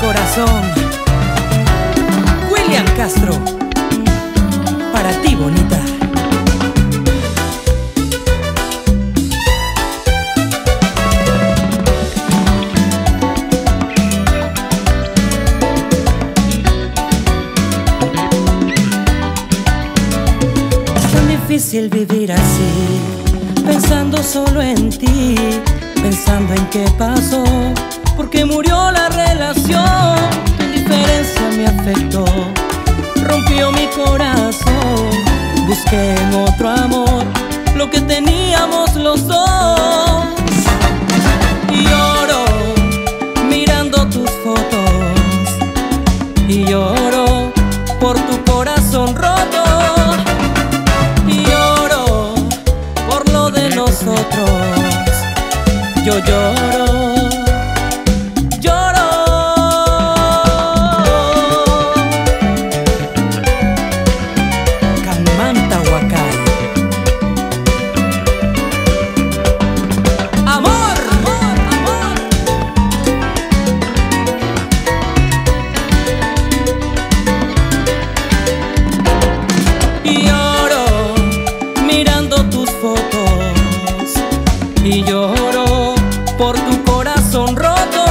corazón. William Castro, para ti bonita. Es difícil vivir así, pensando solo en ti, pensando en qué pasó, porque murió la relación, tu indiferencia me afectó, rompió mi corazón, busqué en otro amor lo que teníamos los dos. Y lloro mirando tus fotos y lloro por tu corazón roto y lloro por lo de nosotros. Yo lloro. Y lloro por tu corazón roto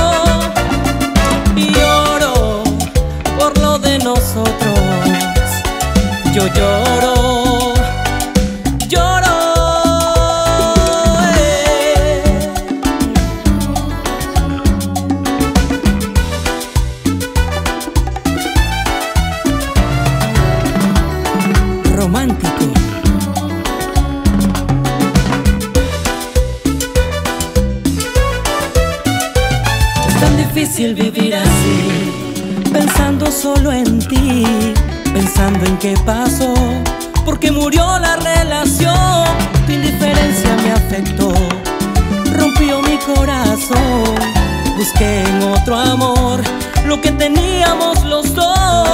y lloro por lo de nosotros. Yo lloro, difícil vivir así, pensando solo en ti, pensando en qué pasó, porque murió la relación, tu indiferencia me afectó, rompió mi corazón, busqué en otro amor lo que teníamos los dos.